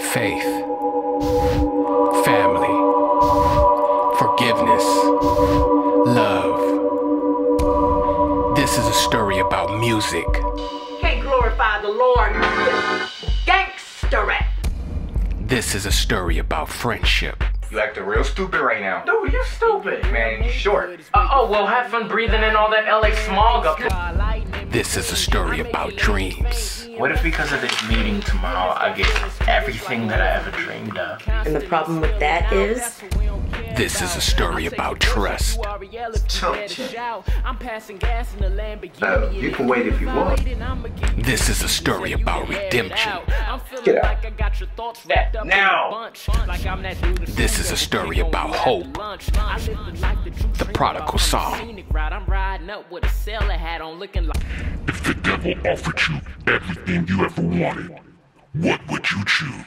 faith, family, forgiveness, love. This is a story about music. Can't glorify the Lord with gangster rap. This is a story about friendship. You acting real stupid right now. Dude, you're stupid. Man, you short. Uh, oh, well, have fun breathing in all that LA smog up there. This is a story about dreams. What if because of this meeting tomorrow, I get everything that I ever dreamed of? And the problem with that is, This is a story about trust. Chump. Uh, you can wait if you want. This is a story about redemption. Get out. That now. This is a story about hope. The prodigal Song. If the devil offered you everything you ever wanted, what would you choose?